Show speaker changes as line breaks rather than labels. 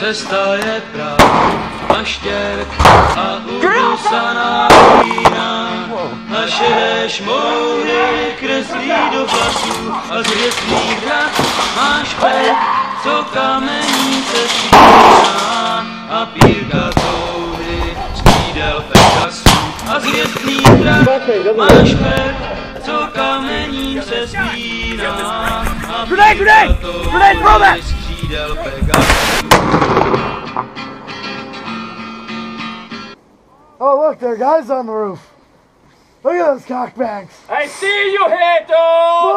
Cesta je právě na štěrk a udusaná vína. Naše šmoury kreslí do vlasů a z hvězdných drak máš pek, co kamení se stříná a pírka touhy střídel Pegasu a z hvězdných drak máš pek, co kamení se stříná a pírka
Grenade,
Oh, look, there are guys on the roof. Look at those cockbangs.
I see you, Hato!